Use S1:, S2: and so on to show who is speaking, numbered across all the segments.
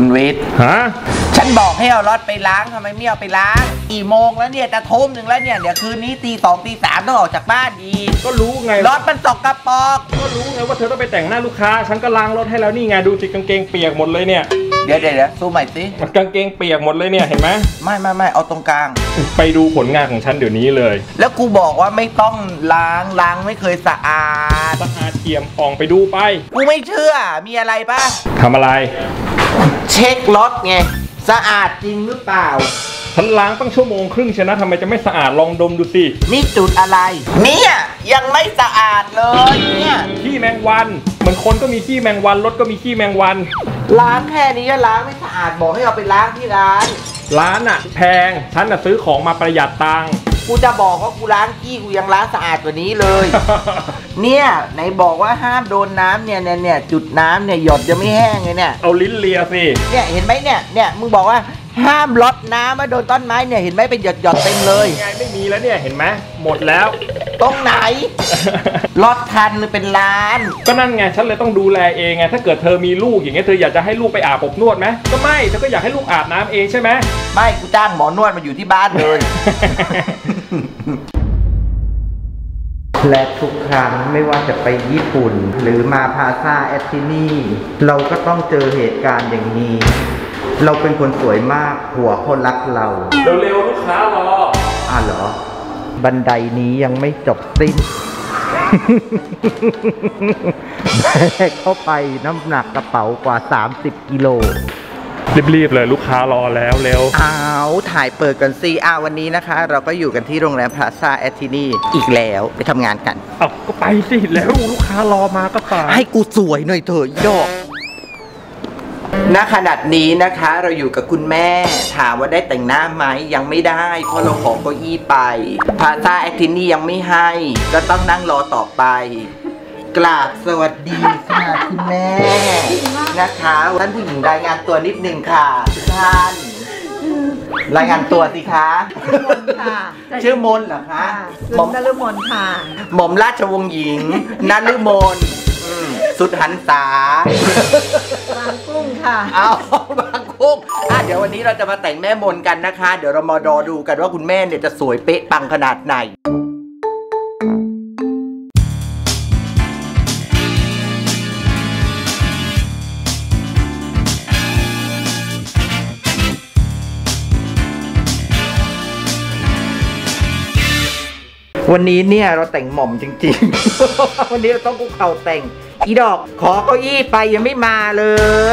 S1: คุณวิทย์
S2: ฮะ
S1: ฉันบอกให้เอารถไปล้างทำไมไม่เอาไปล้างกี่โมงแล้วเนี่ยจะทุ่มหนึ่งแล้วเนี่ยเดี๋ยวคืนนี้ตีสองตีสามต้องออกจากบ้านอีก
S2: ก็รู้ไง
S1: รถมันสกกระปรก
S2: ก็รู้ไงว่าเธอต้องไปแต่งหน้าลูกค้า ฉันก็ล้างรถให้แล้วนี่ไงดูสิกางเกงเปียกหมดเลยเนี่ย
S1: เดี๋ยวเดี๋ยวเดี๋ยวสู้ใหม่สิ
S2: กางเกงเปียกหมดเลยเนี่ยเห็นไหม
S1: ไม่ไม่ไม่เอาตรงกลาง
S2: ไปดูผลงานของฉันเดี๋ยวนี้เลย
S1: แล้วกูบอกว่าไม่ต้องล้างล้างไม่เคยสะอาด
S2: สะอาดเทียมอองไปดูไป
S1: กูไม่เชื่อมีอะไรป่ะ
S2: ทำอะไร
S1: เช็ครถไง สะอาดจริงหรือเปล่า
S2: ฉันล้างตั้งชั่วโมงครึ่งชนะทำไมจะไม่สะอาดลองดมดูสิ
S1: นี่จุดอะไร เนี่ย ยังไม่สะอาดเลยเนี่ย
S2: ขี้แมงวัน เหมือนคนก็มีขี้แมงวันรถก็มีขี้แมงวัน
S1: ล้างแค่นี้ก็ล้างไม่สะอาดบอกให้เอาไปล้างที่ร้าน
S2: ร้านอะแพง ฉันอะซื้อของมาประหยัดตังค์
S1: กูจะบอกว่ากูล้างขี้กูยังล้างสะอาดกว่านี้เลย เนี่ยไหนบอกว่าห้ามโดนน้ำเนี่ยเนี่ยเนี่ยจุดน้ำเนี่ยหยดยังไม่แห้งเลยเนี่ย
S2: เอาลิ้นเลียสิ
S1: เนี่ยเห็นไหมเนี่ยเนี่ยมึงบอกว่าห้ามลดน้ำมาโดนต้นไม้เนี่ยเห็นไหมเป็นหยดหยดๆเต็มเลย
S2: ไงไม่มีแล้วเนี่ยเห็นไหมหมดแล้ว
S1: ตรงไหน รถคันหรือเป็นล้าน
S2: ก็นั่นไงฉันเลยต้องดูแลเองไงถ้าเกิดเธอมีลูกอย่างเงี้ยเธออยากจะให้ลูกไปอาบอบนวดไหมก็ไม่เธอก็อยากให้ลูกอาบน้ำเองใช่ไหม
S1: ไม่กูจ้างหมอนวดมาอยู่ที่บ้านเลย และทุกครั้งไม่ว่าจะไปญี่ปุ่น หรือมาพาซาแอตตินีเราก็ต้องเจอเหตุการณ์อย่างนี้ เราเป็นคนสวยมากหัวคนรักเรา
S2: เร็วๆลูกค้ารอ
S1: อะเหรอ บันไดนี้ยังไม่จบสิ้นแบกเข้าไปน้ำหนักกระเป๋ากว่า 30 กิโล
S2: รีบๆเลยลูกค้ารอแล้วเร็ว
S1: เอาถ่ายเปิดกันซีอาวันนี้นะคะ เราก็อยู่กันที่โรงแรมพลาซ่าแอตตินีอีกแล้วไปทำงานกัน
S2: เอาก็ไปสิแล้วลูกค้ารอมาก็ไป
S1: ให้กูสวยหน่อยเถอะอีดอกณขนาดนี้นะคะเราอยู่กับคุณแม่ถามว่าได้แต่งหน้าไหมยังไม่ได้ เพราะเราขอเก้าอี้ไปพาซาแอคทินี่ยังไม่ให้ ก็ต้องนั่งรอต่อไป กราบสวัสดีค่ะคุณแม่นะคะท่านผู้หญิงรายงานตัวนิดนึงค่ะทุกท่าน รายงานตัวสิคะ
S3: ค่ะ
S1: ชื่อมนเหรอคะ
S3: ค่ะ
S1: ห
S3: สุ
S1: ม่อม
S3: นทรมนค่ะ
S1: หม่อมราชวงศ์หญิงนฤมลอืมสุดหันษา
S3: บางกุ้งค่ะ
S1: เอาบางคุ้งอะเดี๋ยววันนี้เราจะมาแต่งแม่มนกันนะคะ เดี๋ยวเรามารอดูกันว่าคุณแม่เนี่ยจะสวยเป๊ะปังขนาดไหน วันนี้เนี่ยเราแต่งหม่อมจริงๆ วันนี้เราต้องคุกเข่าแต่ง อีดอกขอเก้าอี้ไปยังไม่มาเล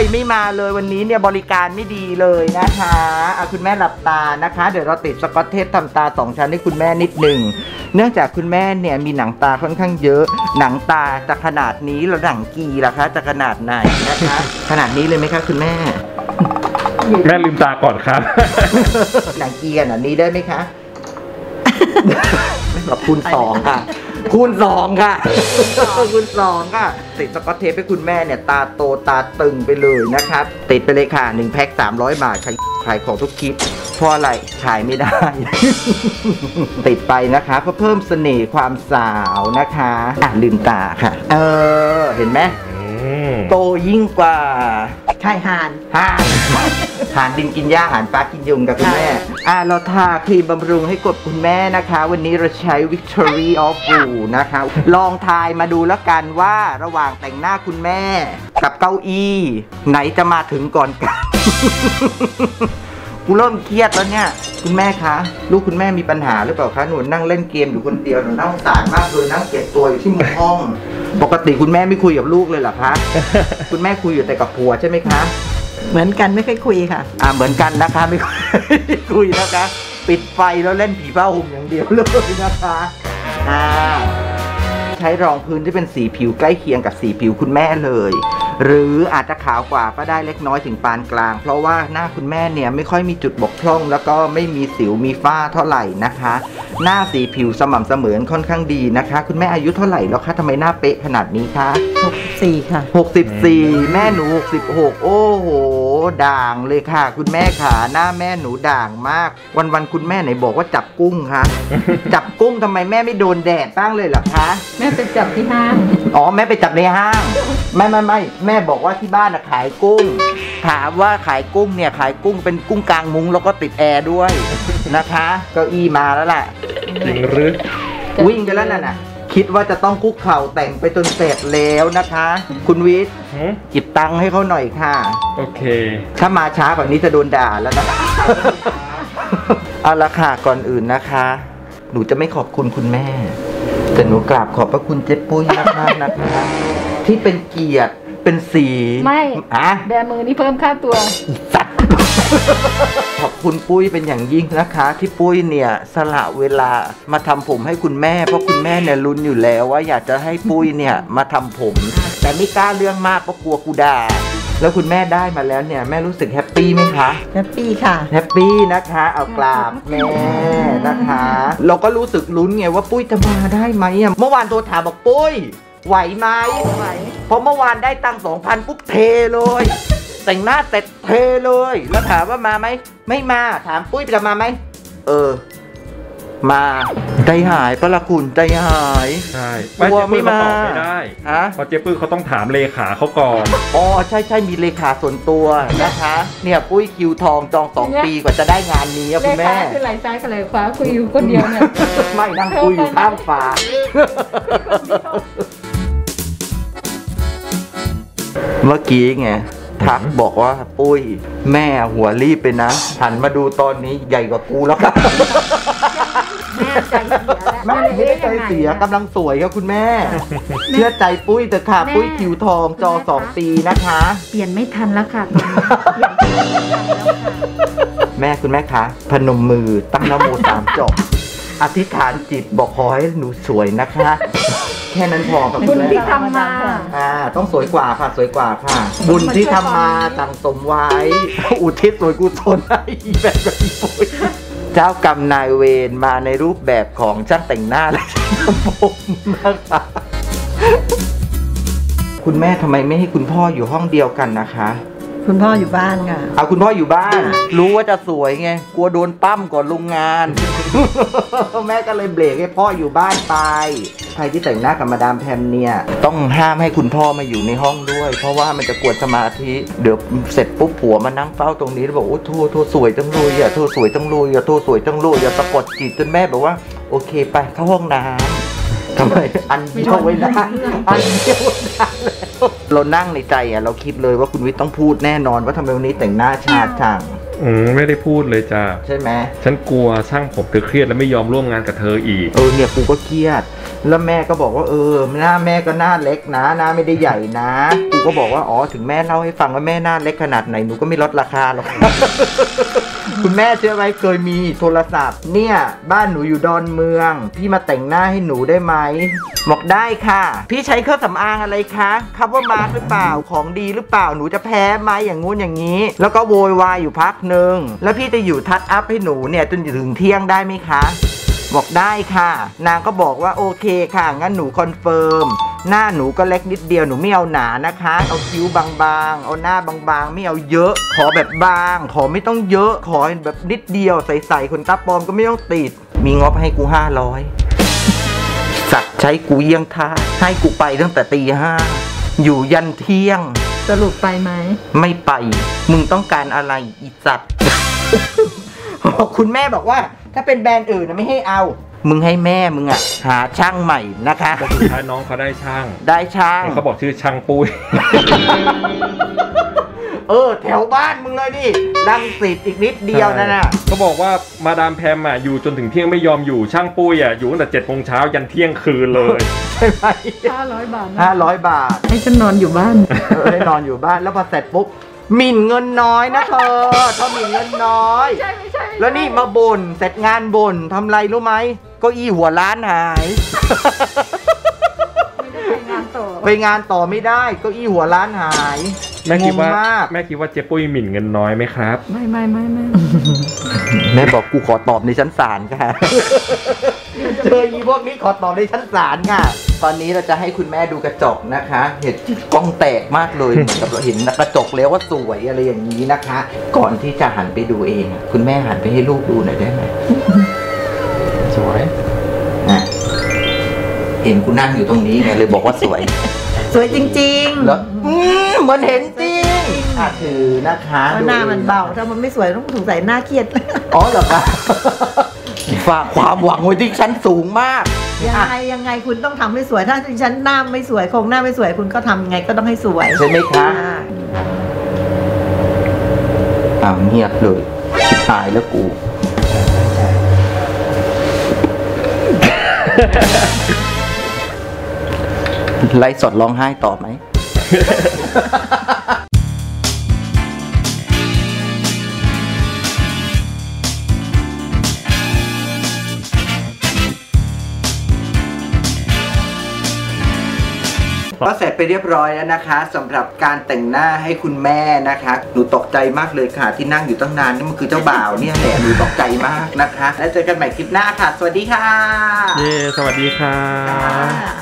S1: ย ไม่มาเลยวันนี้เนี่ยบริการไม่ดีเลยนะคะเอาคุณแม่หลับตานะคะ เดี๋ยวเราติดสกอตเทปทำตาสองชั้นให้คุณแม่นิดหนึ่งเนื่องจากคุณแม่เนี่ยมีหนังตาค่อนข้างเยอะ หนังตาจะขนาดนี้แล้วหนังกีล่ะคะ จะขนาดไหนนะคะ ขนาดนี้เลยไหมคะคุณแม่
S2: แม่ลืมตาก่อนครับ
S1: หนังกีขนาดนี้ได้ไหมคะ แบบคูณสองค่ะ คูณสองค่ะคูณสองค่ะ ติดสกอตเทปให้คุณแม่เนี่ย ตาโตตาตึงไปเลยนะครับ ติดไปเลยค่ะหนึ่งแพ็คสามร้อยบาทขายขายของทุกคลิปเพราะอะไรขายไม่ได้ ติดไปนะคะเพื่อเพิ่มเสน่ห์ความสาวนะคะอะลืมตาค่ะ เออ เห็นไหม
S2: อืม
S1: โตยิ่งกว่า
S3: ไข่ห่าน
S1: ห่านหานดินกินหญ้าหานฟ้ากินยุงกับคุณแม่ อ่าเราทาครีมบำรุงให้กดคุณแม่นะคะ วันนี้เราใช้ Victory of Blue นะคะ ลองทายมาดูแล้วกันว่าระหว่างแต่งหน้าคุณแม่ กับเก้าอี้ ไหนจะมาถึงก่อนกัน กูเริ่มเครียดแล้วเนี่ย คุณแม่คะ ลูกคุณแม่มีปัญหาหรือเปล่าคะหนูนั่งเล่นเกมอยู่คนเดียวหนูนั่งสารมากเลยนั่งเก็บตัวอยู่ที่มุมห้อง ปกติคุณแม่ไม่คุยกับลูกเลยเหรอคะ คุณแม่คุยอยู่แต่กับผัวใช่ไหมคะ
S3: เหมือนกันไม่เคยคุยค่ะ
S1: อ่าเหมือนกันนะคะไม่ค่อยคุยนะคะ ปิดไฟแล้วเล่นผีผ้าห่มอย่างเดียวเลยนะคะอ่าใช้รองพื้นที่เป็นสีผิวใกล้เคียงกับสีผิวคุณแม่เลย หรืออาจจะขาวกว่าก็ได้เล็กน้อยถึงปานกลาง เพราะว่าหน้าคุณแม่เนี่ยไม่ค่อยมีจุดบกพร่อง แล้วก็ไม่มีสิวมีฝ้าเท่าไหร่นะคะ หน้าสีผิวสม่ำเสมอค่อนข้างดีนะคะ คุณแม่อายุเท่าไหร่แล้วคะทำไมหน้าเป๊ะขนาดนี้คะ
S3: 4ค่ะ
S1: 64 แม่หนู 66 โอ้โห ด่างเลยค่ะ คุณแม่ขาหน้าแม่หนูด่างมาก วันวันๆคุณแม่ไหนบอกว่าจับกุ้งคะจับกุ้งทำไมแม่ไม่โดนแดดบ้างเลยเหรอคะ
S3: แม่ไปจับที่ห้าง
S1: อ๋อแม่ไปจับในห้าง ไม่ไม่ไม่แม่บอกว่าที่บ้านอะขายกุ้ง ถามว่าขายกุ้งเนี่ยขายกุ้งเป็นกุ้งกลางมุ้งแล้วก็ติดแอร์ด้วยนะคะ เก้าอี้มาแล้วล่ะ
S2: จริงหรือ
S1: วิ่งไปแล้วนั่นน่ะ คิดว่าจะต้องคุกเข่าแต่งไปจนเสร็จแล้วนะคะ คุณวิทย์
S2: หืม
S1: หยิบตังค์ให้เขาหน่อยค่ะ
S2: โอเค
S1: ถ้ามาช้ากว่านี้จะโดนด่าแล้วนะ เอาละค่ะก่อนอื่นนะคะ หนูจะไม่ขอบคุณคุณแม่ แต่หนูกราบขอบพระคุณเจ๊ปุ้ยมากๆนะคะ ที่เป็นเกียรติเป็นสี
S4: ไม่
S1: อะ
S4: แบมือนี่เพิ่มค่าตัว
S1: อีสัตว์ ขอบคุณปุ้ยเป็นอย่างยิ่งนะคะ ที่ปุ้ยเนี่ยสละเวลามาทำผมให้คุณแม่ เพราะคุณแม่เนี่ยลุ้นอยู่แล้วว่าอยากจะให้ปุ้ยเนี่ยมาทำผม แต่ไม่กล้าเรื่องมากเพราะกลัวกูด่าแล้วคุณแม่ได้มาแล้วเนี่ยแม่รู้สึก happy ไหมคะ
S3: happy ค่ะ
S1: happy นะคะเอากราบแม่นะคะ เราก็รู้สึกลุ้นไงว่าปุ้ยจะมาได้ไหมอะเมื่อวานโทรถามบอกปุ้ยไหวไหม
S4: ไหว
S1: เพราะเมื่อวานได้ตังสองพันปุ๊บเทเลย แต่งหน้าเสร็จเทเลย แล้วถามว่ามาไหม ไม่มา ถามปุ้ยจะมาไหม เออ มาใจหายปะละคุณใจหาย
S2: ใช่
S1: กลัว
S2: เจ๊ปื้
S1: ไม่
S2: เขา
S1: มา
S2: ตอบไม่ได้
S1: ฮะ
S2: เพราะเจ๊ปื้อเขาต้องถามเลขาเขาก่อน
S1: อ๋อ ใช่ใช่มีเลขาส่วนตัวนะคะ เนี่ยปุ้ยคิวทองจองสองปีกว่าจะได้งานนี้อะ
S4: เล
S1: คุณ
S4: ขา
S1: แม่
S4: คือไหลซ้ายกับไหลขวาคุยอยู่คนเดียวเนี่ย
S1: ไม่นั่งคุยอยู่ข้างฝาเมื่อกี้ไง ทักบอกว่าปุ้ยแม่หัวรีบไปนะหันมาดูตอนนี้ใหญ่กว่ากูแล้วครับ
S4: แม่ใจเสียแล้ว
S1: แม่ไม่ได้ใจเสียกำลังสวยครับคุณแม่ เชื่อใจปุ้ยเถอะค่ะ
S4: แม่
S1: ปุ้ยคิวทองจอสองปีนะคะ
S4: เปลี่ยนไม่ทันแล้วค่ะตอนนี้เปลี่ยนไม่ทันแล้วค่ะ
S1: แม่คุณแม่คะ พนมมือตั้งนโมสามจบอธิษฐานจิตบอกขอให้หนูสวยนะคะ แค่นั้นพอครับ
S4: บุ
S1: คุณ
S4: ญ
S1: แม่
S4: ที่ทำมา
S1: อ่าต้องสวยกว่าค่ะสวยกว่าค่ะ บุญที่ทำมาสั่งสมไว้ อุทิศส่วนกุศลให้อีแบบกับอีปุ้ยเจ้ากรรมนายเวรมาในรูปแบบของช่างแต่งหน้าและช่างทำผมนะคะคุณแม่ทำไมไม่ให้คุณพ่ออยู่ห้องเดียวกันนะคะ
S3: คุณพ่ออยู่บ้านค่ะ
S1: เอาคุณพ่ออยู่บ้าน รู้ว่าจะสวยไง กลัวโดนปั้มก่อนลงงาน แม่ก็เลยเบรกให้พ่ออยู่บ้านไป ใครที่แต่งหน้ากับมาดามแพมเนี่ย ต้องห้ามให้คุณพ่อมาอยู่ในห้องด้วย เพราะว่ามันจะกวนสมาธิ เดี๋ยวเสร็จปุ๊บผัวมานั่งเฝ้าตรงนี้แล้วบอกโอ้โทโทสวยจังเลยอะโทสวยจังเลยอะโทสวยจังเลยอะสะกดจิตจนแม่บอกว่า โอเคไปเข้าห้องน้ำทำไมอันเดียวไว้นะอันเดียวนะ เรานั่งในใจอะเราคิดเลยว่าคุณวิทย์ต้องพูดแน่นอนว่าทำไมวันนี้แต่งหน้าชาจัง
S2: อืมไม่ได้พูดเลยจ้า
S1: ใช่ไหม
S2: ฉันกลัวช่างผมเธอเครียดและไม่ยอมร่วมงานกับเธออีก
S1: เออเนี่ยกูก็เครียด แล้วแม่ก็บอกว่าเออหน้าแม่ก็หน้าเล็กนะหน้าไม่ได้ใหญ่นะกูก็บอกว่าอ๋อถึงแม่เล่าให้ฟังว่าแม่หน้าเล็กขนาดไหนหนูก็ไม่ลดราคาหรอกคุณแม่เชื่อไหมเคยมีโทรศัพท์ เนี่ย บ้านหนูอยู่ดอนเมือง พี่มาแต่งหน้าให้หนูได้ไหมบอกได้ค่ะ พี่ใช้เครื่องสำอางอะไรคะ Covermark หรือเปล่าของดีหรือเปล่าหนูจะแพ้ไหมอย่างงู้นอย่างนี้ แล้วก็โวยวายอยู่พักหนึง แล้วพี่จะอยู่ touch up ให้หนูเนี่ยจนถึงเที่ยงได้ไหมคะ บอกได้ค่ะ นางก็บอกว่าโอเคค่ะ งั้นหนู confirm หน้าหนูก็เล็กนิดเดียวหนูไม่เอาหนานะคะ เอาคิ้วบางๆ เอาหน้าบางๆ ไม่เอาเยอะ ขอแบบบาง ขอไม่ต้องเยอะ ขอแบบนิดเดียวใสๆขนตาปลอมก็ไม่ต้องติด มีงบให้กูห้าร้อยสัตว์ใช้กูเยี่ยงท่าให้กูไปตั้งแต่ตีห้าอยู่ยันเที่ยง
S4: สรุปไปไหม
S1: ไม่ไป มึงต้องการอะไรอีสัตว์ คุณแม่บอกว่า ถ้าเป็นแบรนด์อื่นนะไม่ให้เอา มึงให้แม่มึงอะหาช่างใหม่นะคะ
S2: ก็สุดท้ายน้องเขาได้ช่าง
S1: ได้ช่าง
S2: เขาบอกชื่อช่างปุ้ย
S1: เออ แถวบ้านมึงเลยดิรังสิตอีกนิดเดียวนั่นน่ะ
S2: เขาบอกว่ามาดามแพมอะอยู่จนถึงเที่ยงไม่ยอมอยู่ช่างปุ้ยอะอยู่ตั้งแต่เจ็ดโมงเช้ายันเที่ยงคืนเลย
S1: ใช่ไหม
S4: 500บาทนะ
S1: ห้าร้อยบาท
S4: ให้ฉันนอนอยู่บ้าน
S1: เออได้นอนอยู่บ้านแล้วพอเสร็จปุ๊บหมิ่นเงินน้อยนะเธอเธอหมิ่นเงินน้อย
S4: ใช่ไม่ใช่
S1: แล้วนี่มาบ่นเสร็จงานบ่นทำไรรู้ไหมเก็อี้หัวล้านหาย
S4: ไม่ได้ไป งานต่อ
S1: ไปงานต่อไม่ได้เก็อี้หัวล้านหาย
S2: แม่คิดว่าง
S1: งมาก
S2: แม่คิดว่าเจ๊ปุ้ยหมิ่นเงินน้อยไหมครับ
S4: ไม่ไม่ไม่ไม่
S1: แม่บอกกูขอตอบในชั้นศาลค่ะ เจออีพวกนี้ขอตอบในชั้นศาลค่ะ ตอนนี้เราจะให้คุณแม่ดูกระจกนะคะ เห็นกล้องแตกมากเลย เหมือนกับเราเห็นกระจกแล้วว่าสวยอะไรอย่างนี้นะคะ ก่อนที่จะหันไปดูเอง คุณแม่หันไปให้ลูกดูหน่อยได้ไหม เห็นคุณนั่งอยู่ตรงนี้ไงเลยบอกว่าสวย
S3: สวยจริงๆ
S1: แล้วอืมเหมือนเห็นจริงอะถือนะคะ
S3: เพราะหน้ามันเบา ถ้ามันไม่สวยต้องสงสัยหน้าเครียด
S1: อ๋อเหรอคะฝากความหวังไว้ที่ชั้นสูงมาก
S3: ยัง
S1: อะ
S3: ไงยังไงคุณต้องทำให้สวย ถ้าดิฉันหน้าไม่สวยโครงหน้าไม่สวยคุณก็ทำยังไงก็ต้องให้สวย
S1: ใช่ไหมคะ
S3: อ่า
S1: อ้าวเงียบเลยชิบหายแล้วกู ไล่สดร้องไห้ต่อไหมก็เสร็จไปเรียบร้อยแล้วนะคะสำหรับการแต่งหน้าให้คุณแม่นะคะ หนูตกใจมากเลยค่ะ ที่นั่งอยู่ตั้งนานนี่มันคือเจ้าบ่าวเนี่ยแหละหนูตกใจมากนะคะ แล้วเจอกันใหม่คลิปหน้าค่ะ สวัสดีค่ะ
S2: เย้สวัสดีครั
S3: อ่า
S2: บ